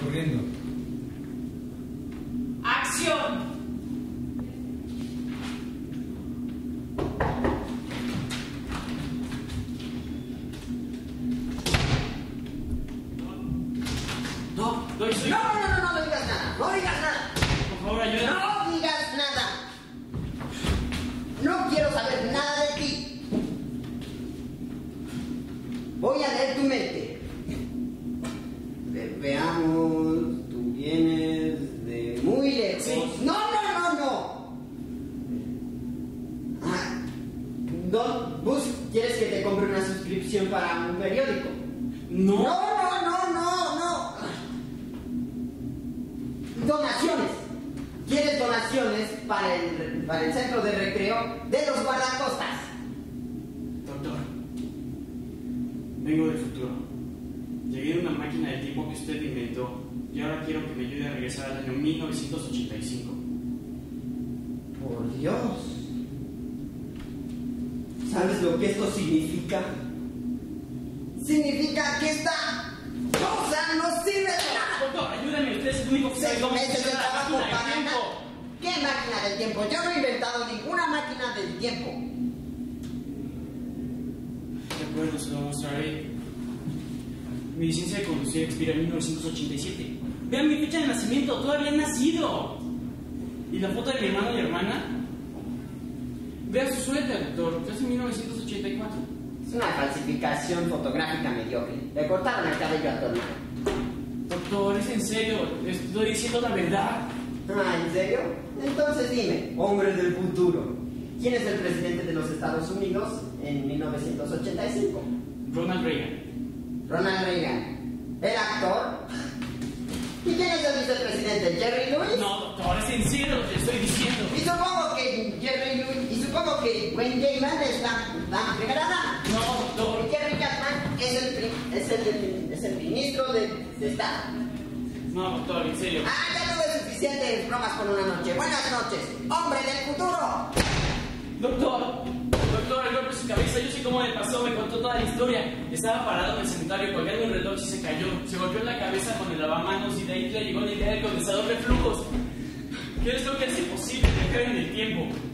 ocurriendo? ¡Acción! No, No, soy- no, no, no, no, no digas nada, no digas nada. Por favor, ayúdame. No digas nada. No quiero saber nada de ti. Voy a leer tu mente. Ve- veamos, tú vienes de muy lejos. Sí. No, no, no, no. Ah, Don Bus, ¿quieres que te compre una suscripción para un periódico? No. No, no, no, no, no. Donaciones. ¿Quieres donaciones para el, para el centro de recreo de los guardacostas? Doctor, vengo del futuro. Llegué de una máquina del tiempo que usted inventó y ahora quiero que me ayude a regresar al año 1985. Por Dios. ¿Sabes lo que esto significa? Significa que esta cosa no sirve de nada. Doctor, ayúdame, usted es el único que sabe cómo funciona la máquina del tiempo. ¿Qué máquina del tiempo? Yo no he inventado ninguna máquina del tiempo. De acuerdo, se lo mostraré. Mi licencia de conducir expira en 1987. Vean mi fecha de nacimiento, todavía he nacido. ¿Y la foto de mi hermano y hermana? Vea su suéter, doctor, es de 1984. Es una falsificación fotográfica mediocre. Le cortaron el cabello a Tony. Doctor, es en serio, estoy diciendo la verdad. Ah, ¿en serio? Entonces dime, hombre del futuro, ¿quién es el presidente de los Estados Unidos en 1985? Ronald Reagan. Ronald Reagan. ¿El actor? ¿Y quién es el vicepresidente? ¿Jerry Lewis? No, doctor, es en serio lo que le estoy diciendo. Y supongo que Jerry Lewis, y que Wayne Gaiman es la. No, doctor. Y Jerry Catman es el, es el, es el ministro de, de Estado. No, doctor, en serio. Ah, ya tuve suficientes bromas por una noche. Buenas noches, hombre del futuro. Doctor, doctor, el golpe en su cabeza, yo sé cómo le pasó, me contó toda la historia. Estaba parado en el cementerio colgando un reloj y se cayó. Se golpeó en la cabeza con el lavamanos y de ahí le llegó la idea del condensador de flujos. ¿Qué es lo que hace posible viajar en el tiempo?